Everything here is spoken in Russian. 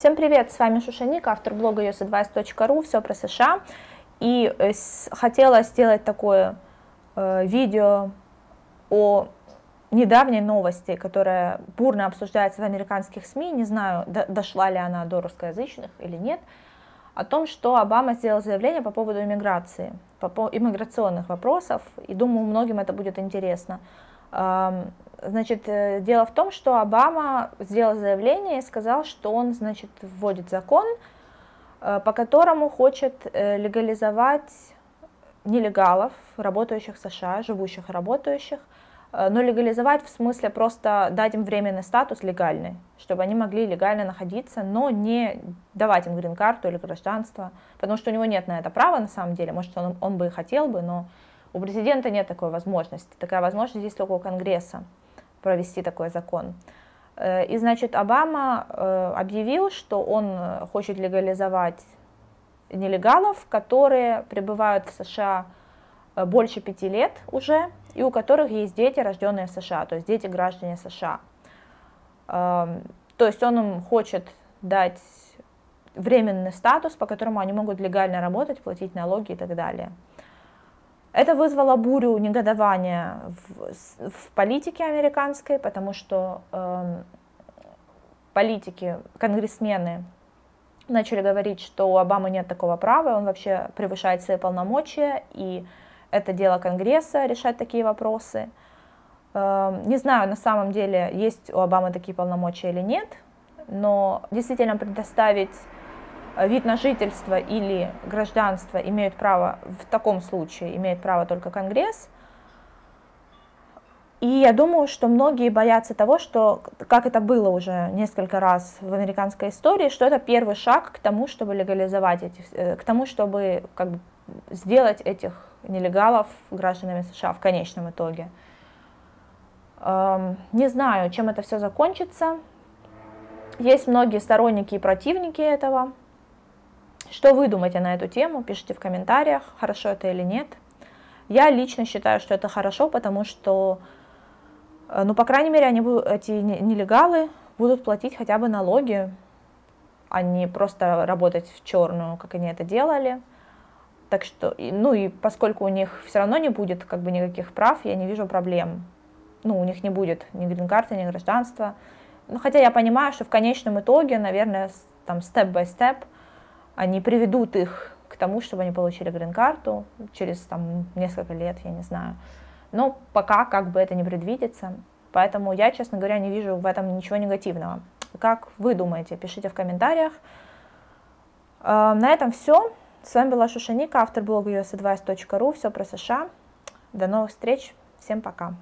Всем привет, с вами Шушаник, автор блога usadvice.ru, все про США. И э, хотела сделать такое э, видео о недавней новости, которая бурно обсуждается в американских СМИ, не знаю, до, дошла ли она до русскоязычных или нет, о том, что Обама сделал заявление по поводу иммиграции, по, по иммиграционных вопросов, и думаю, многим это будет интересно. Значит, э, дело в том, что Обама сделал заявление и сказал, что он, значит, вводит закон, э, по которому хочет э, легализовать нелегалов, работающих в США, живущих и работающих, но легализовать в смысле просто дать им временный статус легальный, чтобы они могли легально находиться, но не давать им грин-карту или гражданство, потому что у него нет на это права на самом деле, может он, он бы и хотел бы, но у президента нет такой возможности. Такая возможность есть только у Конгресса провести такой закон. Э, и, значит, Обама э, объявил, что он хочет легализовать нелегалов, которые пребывают в США э, больше пяти лет уже, и у которых есть дети, рожденные в США, то есть дети граждане США. Эм, то есть он им хочет дать временный статус, по которому они могут легально работать, платить налоги и так далее. Это вызвало бурю негодования в, в политике американской, потому что э, политики, конгрессмены начали говорить, что у Обамы нет такого права, он вообще превышает свои полномочия, и это дело Конгресса решать такие вопросы. Э, не знаю, на самом деле, есть у Обамы такие полномочия или нет, но действительно предоставить вид на жительство или гражданство имеют право, в таком случае имеет право только Конгресс. И я думаю, что многие боятся того, что, как это было уже несколько раз в американской истории, что это первый шаг к тому, чтобы легализовать эти, э, к тому, чтобы как бы, сделать этих нелегалов гражданами США в конечном итоге. Эм, не знаю, чем это все закончится. Есть многие сторонники и противники этого. Что вы думаете на эту тему? Пишите в комментариях, хорошо это или нет. Я лично считаю, что это хорошо, потому что, э, ну, по крайней мере, они, эти нелегалы будут платить хотя бы налоги, а не просто работать в черную, как они это делали. Так что, ну и поскольку у них все равно не будет как бы никаких прав, я не вижу проблем. Ну, у них не будет ни грин-карты, ни гражданства. Ну, хотя я понимаю, что в конечном итоге, наверное, там степ-бай-степ, -степ, они приведут их к тому, чтобы они получили грин-карту через там, несколько лет, я не знаю. Но пока как бы это не предвидится. Поэтому я, честно говоря, не вижу в этом ничего негативного. Как вы думаете? Пишите в комментариях. Э, на этом все. С вами была Шушаника, автор блога usadvice.ru. Все про США. До новых встреч. Всем пока.